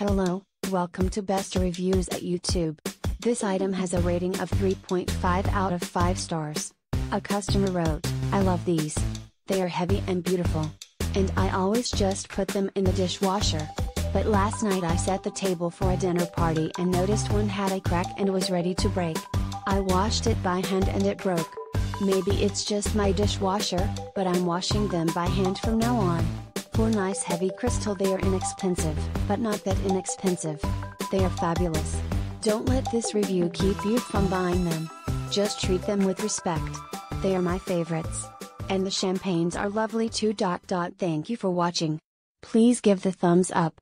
Hello, welcome to Best Reviews at YouTube. This item has a rating of 3.5 out of 5 stars. A customer wrote, I love these. They are heavy and beautiful. And I always just put them in the dishwasher. But last night I set the table for a dinner party and noticed one had a crack and was ready to break. I washed it by hand and it broke. Maybe it's just my dishwasher, but I'm washing them by hand from now on. For nice heavy crystal they are inexpensive, but not that inexpensive. They are fabulous. Don't let this review keep you from buying them. Just treat them with respect. They are my favorites. And the champagnes are lovely too. Thank you for watching. Please give the thumbs up.